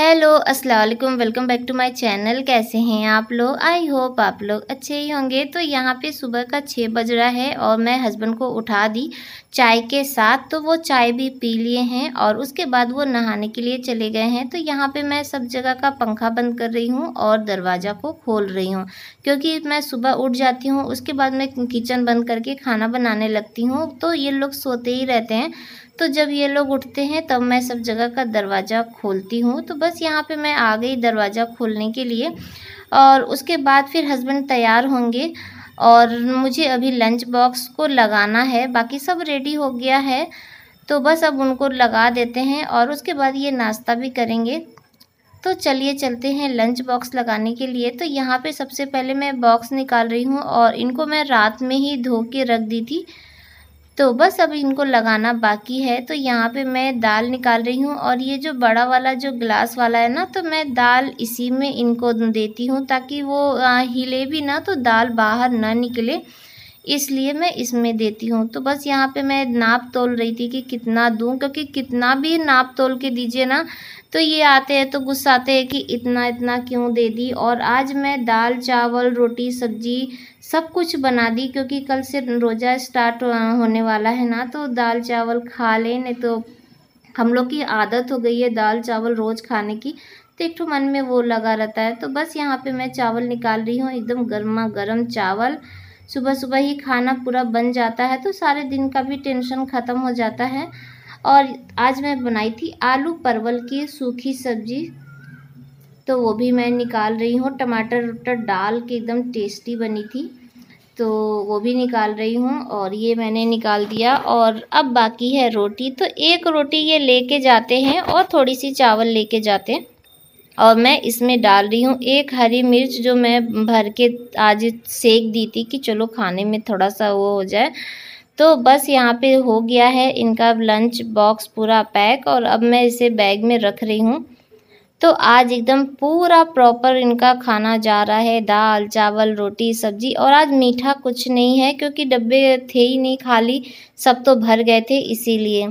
Hello अस्सलाम वालेकुम welcome back to my channel. कैसे हैं आप लोग? आई होप आप लोग अच्छे ही होंगे। तो यहाँ पे सुबह का छः बज रहा है और मैं हस्बैंड को उठा दी चाय के साथ। तो वो चाय भी पी लिए हैं और उसके बाद वो नहाने के लिए चले गए हैं। तो यहाँ पे मैं सब जगह का पंखा बंद कर रही हूँ और दरवाज़ा को खोल रही हूँ। क्योंकि मैं सुबह उठ जाती हूँ, उसके बाद मैं किचन बंद करके खाना बनाने लगती हूँ। तो ये लोग सोते ही रहते हैं। तो जब ये लोग उठते हैं, तब मैं सब जगह का दरवाज़ा खोलती हूँ। तो बस यहाँ पे मैं आ गई दरवाज़ा खोलने के लिए और उसके बाद फिर हस्बैंड तैयार होंगे और मुझे अभी लंच बॉक्स को लगाना है, बाकी सब रेडी हो गया है। तो बस अब उनको लगा देते हैं और उसके बाद ये नाश्ता भी करेंगे। तो चलिए चलते हैं लंच बॉक्स लगाने के लिए। तो यहाँ पे सबसे पहले मैं बॉक्स निकाल रही हूँ और इनको मैं रात में ही धो के रख दी थी। तो बस अब इनको लगाना बाकी है। तो यहाँ पे मैं दाल निकाल रही हूँ और ये जो बड़ा वाला जो ग्लास वाला है ना तो मैं दाल इसी में इनको देती हूँ ताकि वो हिले भी ना तो दाल बाहर ना निकले। इसलिए मैं इसमें देती हूँ। तो बस यहाँ पे मैं नाप तोल रही थी कि कितना दूँ, क्योंकि कितना भी नाप तोल के दीजिए ना तो ये आते हैं तो गुस्सा आते हैं कि इतना इतना क्यों दे दी? और आज मैं दाल, चावल, रोटी, सब्ज़ी सब कुछ बना दी, क्योंकि कल से रोज़ा स्टार्ट होने वाला है ना तो दाल, चावल खा लें, नहीं तो हम लोग की आदत हो गई है दाल, चावल रोज़ खाने की तो एक मन में वो लगा रहता है। तो बस यहाँ पे मैं चावल निकाल रही हूँ, एकदम गर्मा गर्म चावल। सुबह सुबह ही खाना पूरा बन जाता है तो सारे दिन का भी टेंशन ख़त्म हो जाता है। और आज मैं बनाई थी आलू परवल की सूखी सब्ज़ी तो वो भी मैं निकाल रही हूँ। टमाटर वटर डाल के एकदम टेस्टी बनी थी तो वो भी निकाल रही हूँ और ये मैंने निकाल दिया। और अब बाकी है रोटी तो एक रोटी ये लेके जाते हैं और थोड़ी सी चावल लेके जाते हैं। और मैं इसमें डाल रही हूँ एक हरी मिर्च जो मैं भर के आज सेक दी थी कि चलो खाने में थोड़ा सा वो हो जाए। तो बस यहाँ पे हो गया है इनका लंच बॉक्स पूरा पैक और अब मैं इसे बैग में रख रही हूँ। तो आज एकदम पूरा प्रॉपर इनका खाना जा रहा है, दाल, चावल, रोटी, सब्ज़ी और आज मीठा कुछ नहीं है क्योंकि डब्बे थे ही नहीं खाली, सब तो भर गए थे इसीलिए।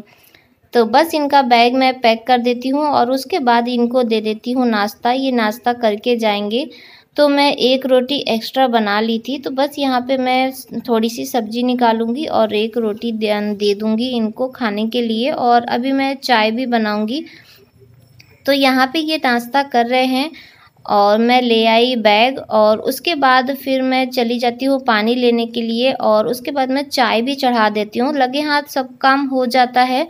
तो बस इनका बैग मैं पैक कर देती हूँ और उसके बाद इनको दे देती हूँ नाश्ता। ये नाश्ता करके जाएँगे। तो मैं एक रोटी एक्स्ट्रा बना ली थी तो बस यहाँ पे मैं थोड़ी सी सब्ज़ी निकालूँगी और एक रोटी दे, दूँगी इनको खाने के लिए और अभी मैं चाय भी बनाऊँगी। तो यहाँ पे ये नाश्ता कर रहे हैं और मैं ले आई बैग और उसके बाद फिर मैं चली जाती हूँ पानी लेने के लिए और उसके बाद मैं चाय भी चढ़ा देती हूँ। लगे हाथ सब काम हो जाता है।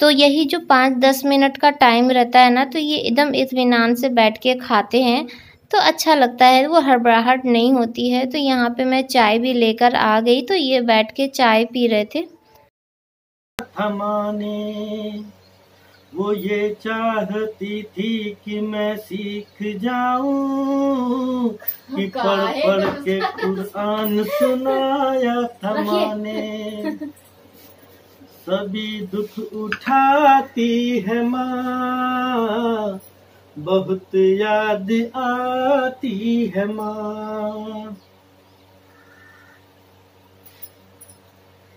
तो यही जो पाँच दस मिनट का टाइम रहता है ना तो ये एकदम इतमान से बैठ के खाते हैं। तो अच्छा लगता है वो हड़बड़ाहट नहीं होती है। तो यहाँ पे मैं चाय भी लेकर आ गई तो ये बैठ के चाय पी रहे थे। वो ये चाहती थी कि मैं सीख जाऊँ कि पढ़ पढ़ के कुरान सुनाया था माने। सभी दुख उठाती है माँ। बहुत याद आती है माँ।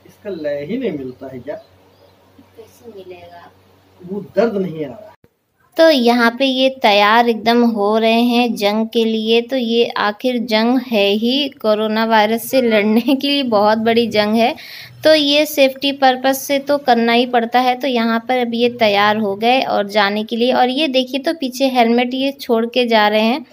इसका लय ही नहीं मिलता है क्या? कैसे मिलेगा? वो दर्द नहीं आ रहा। तो यहाँ पे ये तैयार एकदम हो रहे हैं जंग के लिए। तो ये आखिर जंग है ही। कोरोना वायरस से लड़ने के लिए बहुत बड़ी जंग है। तो ये सेफ्टी पर्पस से तो करना ही पड़ता है। तो यहाँ पर अब ये तैयार हो गए और जाने के लिए। और ये देखिए तो पीछे हेलमेट ये छोड़ के जा रहे हैं।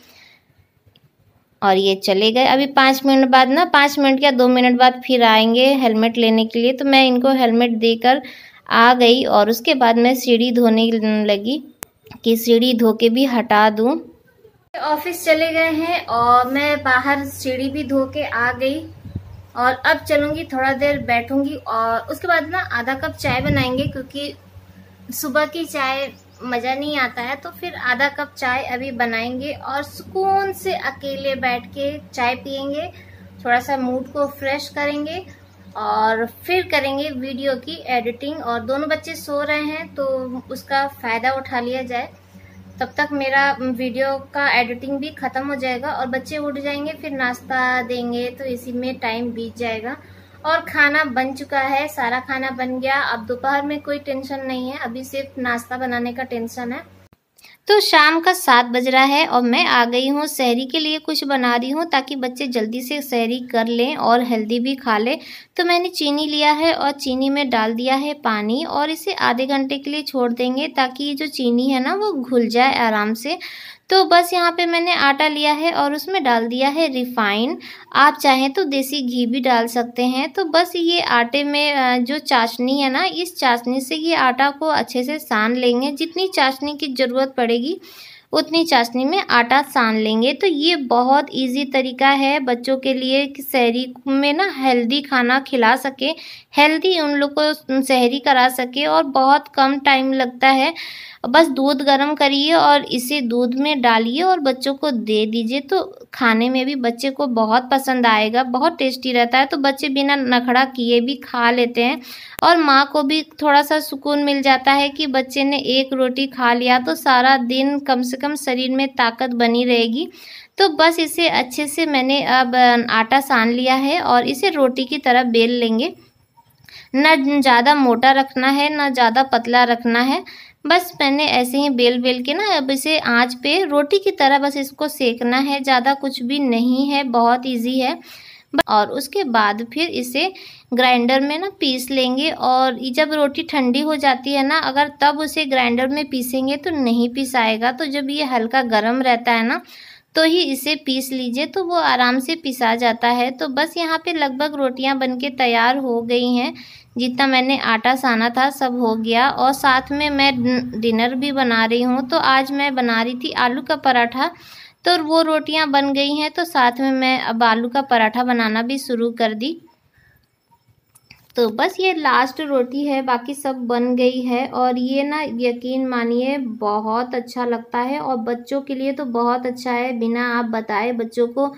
और ये चले गए। अभी पाँच मिनट बाद ना, पाँच मिनट या दो मिनट बाद फिर आएँगे हेलमेट लेने के लिए। तो मैं इनको हेलमेट देकर आ गई और उसके बाद मैं सीढ़ी धोने लगी। कि सीढ़ी धो के भी हटा दूँ। ऑफ़िस चले गए हैं और मैं बाहर सीढ़ी भी धो के आ गई और अब चलूँगी, थोड़ा देर बैठूँगी और उसके बाद ना आधा कप चाय बनाएँगे क्योंकि सुबह की चाय मज़ा नहीं आता है तो फिर आधा कप चाय अभी बनाएँगे और सुकून से अकेले बैठ के चाय पियेंगे, थोड़ा सा मूड को फ्रेश करेंगे और फिर करेंगे वीडियो की एडिटिंग और दोनों बच्चे सो रहे हैं तो उसका फ़ायदा उठा लिया जाए। तब तक मेरा वीडियो का एडिटिंग भी ख़त्म हो जाएगा और बच्चे उठ जाएँगे, फिर नाश्ता देंगे तो इसी में टाइम बीत जाएगा। और खाना बन चुका है, सारा खाना बन गया। अब दोपहर में कोई टेंशन नहीं है, अभी सिर्फ़ नाश्ता बनाने का टेंशन है। तो शाम का सात बज रहा है और मैं आ गई हूँ। शहरी के लिए कुछ बना रही हूँ ताकि बच्चे जल्दी से शहरी कर लें और हेल्दी भी खा लें। तो मैंने चीनी लिया है और चीनी में डाल दिया है पानी और इसे आधे घंटे के लिए छोड़ देंगे ताकि ये जो चीनी है ना वो घुल जाए आराम से। तो बस यहाँ पे मैंने आटा लिया है और उसमें डाल दिया है रिफ़ाइन। आप चाहें तो देसी घी भी डाल सकते हैं। तो बस ये आटे में जो चाशनी है ना, इस चाशनी से ये आटा को अच्छे से सान लेंगे। जितनी चाशनी की ज़रूरत पड़ेगी उतनी चाशनी में आटा सान लेंगे। तो ये बहुत इजी तरीका है बच्चों के लिए कि शहरी में ना हेल्दी खाना खिला सके हेल्दी उन लोग को शहरी करा सके और बहुत कम टाइम लगता है। बस दूध गर्म करिए और इसे दूध में डालिए और बच्चों को दे दीजिए। तो खाने में भी बच्चे को बहुत पसंद आएगा, बहुत टेस्टी रहता है। तो बच्चे बिना नखड़ा किए भी खा लेते हैं और माँ को भी थोड़ा सा सुकून मिल जाता है कि बच्चे ने एक रोटी खा लिया तो सारा दिन कम से कम शरीर में ताकत बनी रहेगी। तो बस इसे अच्छे से मैंने अब आटा सान लिया है और इसे रोटी की तरह बेल लेंगे। न ज़्यादा मोटा रखना है, ना ज़्यादा पतला रखना है। बस मैंने ऐसे ही बेल बेल के ना, अब इसे आँच पे रोटी की तरह बस इसको सेकना है। ज़्यादा कुछ भी नहीं है, बहुत इजी है। और उसके बाद फिर इसे ग्राइंडर में ना पीस लेंगे और जब रोटी ठंडी हो जाती है ना, अगर तब उसे ग्राइंडर में पीसेंगे तो नहीं पीसाएगा। तो जब ये हल्का गर्म रहता है ना तो ही इसे पीस लीजिए तो वो आराम से पिसा जाता है। तो बस यहाँ पे लगभग रोटियाँ बन के तैयार हो गई हैं। जितना मैंने आटा साना था, सब हो गया। और साथ में मैं डिनर भी बना रही हूँ। तो आज मैं बना रही थी आलू का पराठा। तो वो रोटियाँ बन गई हैं तो साथ में मैं अब आलू का पराठा बनाना भी शुरू कर दी। तो बस ये लास्ट रोटी है, बाकी सब बन गई है और ये ना यकीन मानिए बहुत अच्छा लगता है और बच्चों के लिए तो बहुत अच्छा है, बिना आप बताए बच्चों को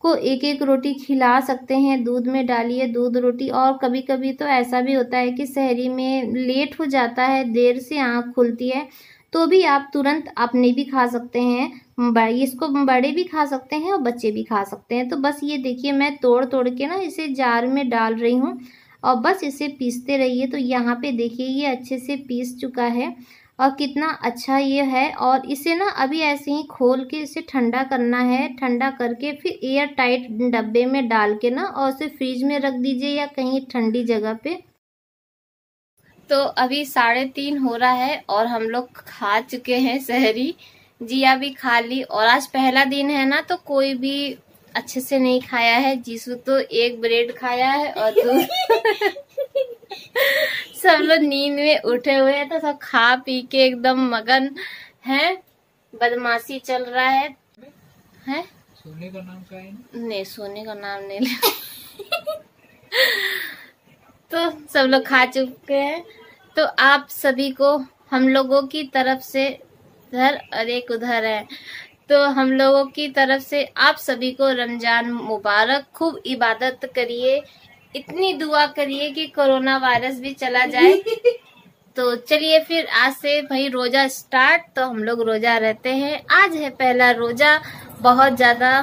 को एक एक रोटी खिला सकते हैं, दूध में डालिए दूध रोटी और कभी कभी तो ऐसा भी होता है कि शहरी में लेट हो जाता है, देर से आँख खुलती है तो भी आप तुरंत अपने भी खा सकते हैं इसको बड़े भी खा सकते हैं और बच्चे भी खा सकते हैं। तो बस ये देखिए, मैं तोड़ तोड़ के ना इसे जार में डाल रही हूँ और बस इसे पीसते रहिए। तो यहाँ पे देखिए, ये अच्छे से पीस चुका है और कितना अच्छा ये है और इसे ना अभी ऐसे ही खोल के इसे ठंडा करना है। ठंडा करके फिर एयर टाइट डब्बे में डाल के ना और उसे फ्रिज में रख दीजिए या कहीं ठंडी जगह पे। तो अभी साढ़े तीन हो रहा है और हम लोग खा चुके हैं शहरी। जिया भी खा ली और आज पहला दिन है ना तो कोई भी अच्छे से नहीं खाया है। जिसु तो एक ब्रेड खाया है और तू सब लोग नींद में उठे हुए हैं तो सब खा पी के एकदम मगन है। बदमाशी चल रहा है। है? सोने का नाम क्या है? नहीं सोने का नाम नहीं तो सब लोग खा चुके हैं। तो आप सभी को हम लोगों की तरफ़ से इधर और एक उधर है। तो हम लोगों की तरफ़ से आप सभी को रमज़ान मुबारक खूब इबादत करिए। इतनी दुआ करिए कि कोरोना वायरस भी चला जाए। तो चलिए फिर आज से भाई रोजा स्टार्ट। तो हम लोग रोजा रहते हैं। आज है पहला रोजा। बहुत ज़्यादा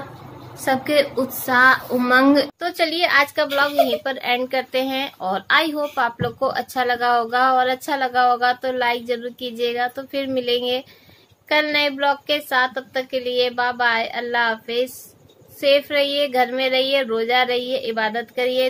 सबके उत्साह, उमंग। तो चलिए आज का ब्लॉग यहीं पर एंड करते हैं और आई होप आप लोग को अच्छा लगा होगा और अच्छा लगा होगा तो लाइक ज़रूर कीजिएगा। तो फिर मिलेंगे कल नए ब्लॉग के साथ। अब तक के लिए बाय बाय अल्लाह हाफिज। सेफ़ रहिए, घर में रहिए, रोजा रहिए, इबादत करिए।